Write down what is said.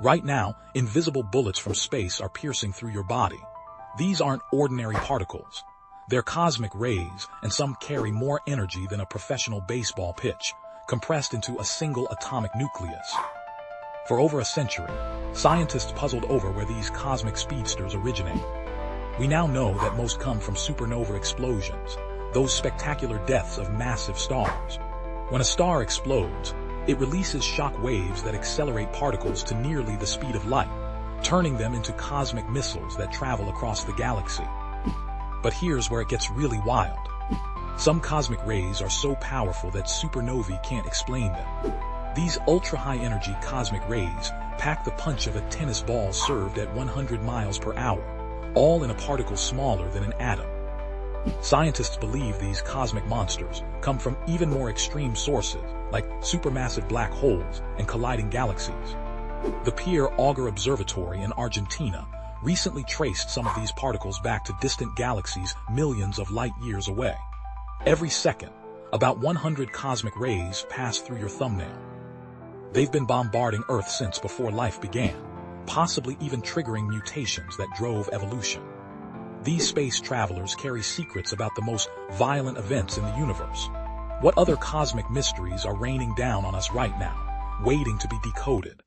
Right now, invisible bullets from space are piercing through your body. These aren't ordinary particles. They're cosmic rays, and some carry more energy than a professional baseball pitch, compressed into a single atomic nucleus. For over a century, scientists puzzled over where these cosmic speedsters originate. We now know that most come from supernova explosions, those spectacular deaths of massive stars. When a star explodes, it releases shock waves that accelerate particles to nearly the speed of light, turning them into cosmic missiles that travel across the galaxy. But here's where it gets really wild. Some cosmic rays are so powerful that supernovae can't explain them. These ultra-high energy cosmic rays pack the punch of a tennis ball served at 100 miles per hour, all in a particle smaller than an atom. Scientists believe these cosmic monsters come from even more extreme sources, like supermassive black holes and colliding galaxies. The Pierre Auger Observatory in Argentina recently traced some of these particles back to distant galaxies millions of light years away. Every second, about 100 cosmic rays pass through your thumbnail. They've been bombarding Earth since before life began, possibly even triggering mutations that drove evolution. These space travelers carry secrets about the most violent events in the universe. What other cosmic mysteries are raining down on us right now, waiting to be decoded?